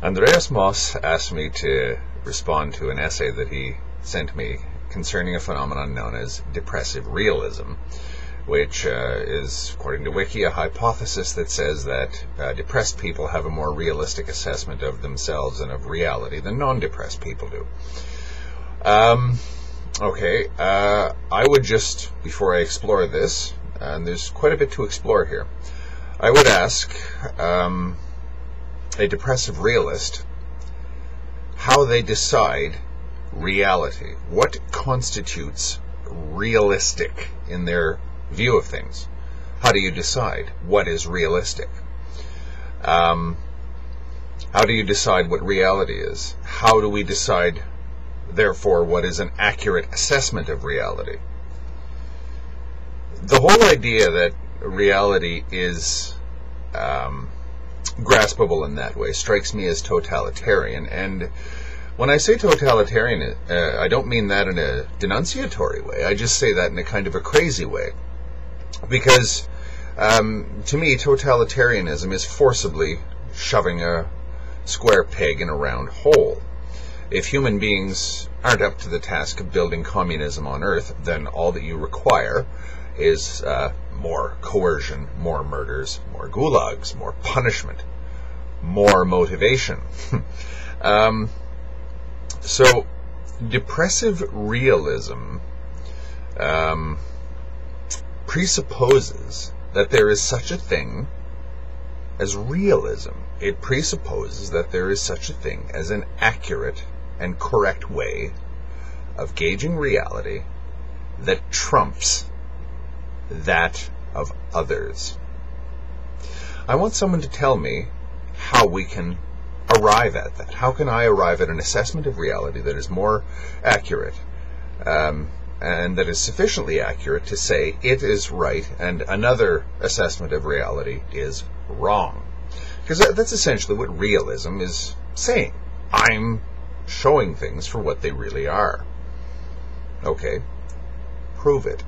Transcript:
Andreas Moss asked me to respond to an essay that he sent me concerning a phenomenon known as depressive realism, which uh, is, according to Wiki, a hypothesis that says that uh, depressed people have a more realistic assessment of themselves and of reality than non-depressed people do. Um, okay, uh, I would just, before I explore this, and there's quite a bit to explore here, I would ask um, a depressive realist how they decide reality. What constitutes realistic in their view of things? How do you decide what is realistic? Um, how do you decide what reality is? How do we decide, therefore, what is an accurate assessment of reality? The whole idea that reality is um, graspable in that way strikes me as totalitarian. And when I say totalitarian, uh, I don't mean that in a denunciatory way. I just say that in a kind of a crazy way. Because um, to me, totalitarianism is forcibly shoving a square peg in a round hole. If human beings aren't up to the task of building communism on Earth, then all that you require is uh, more coercion, more murders, more gulags, more punishment, more motivation. um, so, depressive realism um, presupposes that there is such a thing as realism. It presupposes that there is such a thing as an accurate and correct way of gauging reality that trumps that of others. I want someone to tell me how we can arrive at that. How can I arrive at an assessment of reality that is more accurate um, and that is sufficiently accurate to say it is right and another assessment of reality is wrong? Because that's essentially what realism is saying. I'm showing things for what they really are. Okay, prove it.